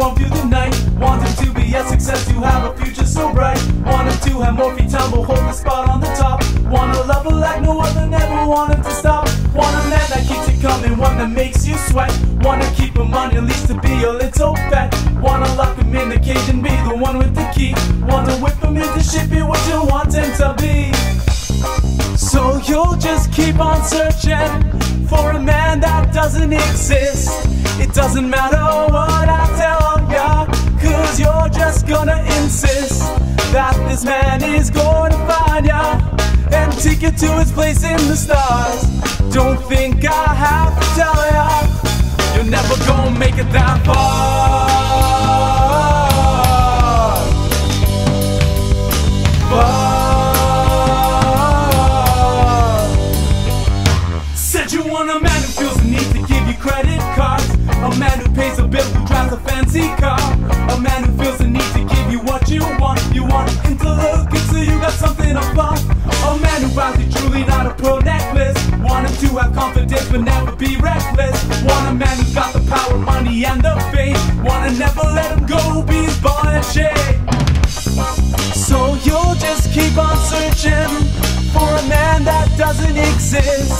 on through the night. Wanted to be a success, to have a future so bright. Wanted to have more free time, but hold the spot on the top. Wanna love her like no other, never wanted to stop. Want a man that keeps you coming, one that makes you sweat. Wanna keep him on your leash to be a little pet. Wanna lock him in the cage and be the one with the key. Wanna whip him into shape, be what you want him to be. So you'll just keep on searching for a man that doesn't exist. It doesn't matter what I tell cause you're just gonna insist that this man is going to find ya and take you to his place in the stars. Don't think I have to tell ya, you're never gonna make it that far. Far. Said you want a man who feels the need to give you credit cards. A man who pays a bill, who drives a fancy car. Want look so you got something to flaunt. A man who buys you truly not a pearl necklace. Want him to have confidence but never be reckless. Want a man who's got the power, money, and the fame. Wanna never let him go, be his ball and chain. So you'll just keep on searching for a man that doesn't exist.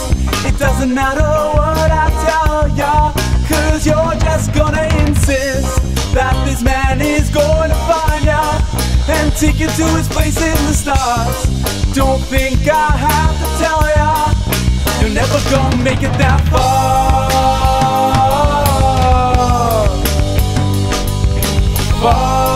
It doesn't matter what I tell ya, cause you're just take you to his place in the stars. Don't think I have to tell ya, you're never gonna make it that far. Far.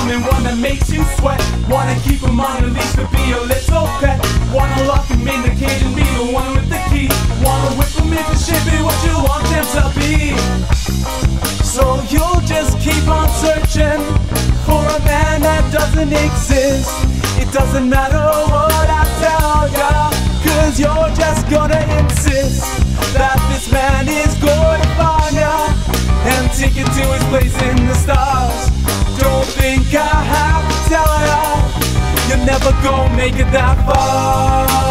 Coming, one that makes you sweat. Wanna keep him on your leash to be a little pet. Wanna lock him in the cage and be the one with the key. Wanna whip him into shape, be what you want them to be. So you'll just keep on searching for a man that doesn't exist. It doesn't matter what I tell ya, cause you're just gonna insist never gonna make it that far.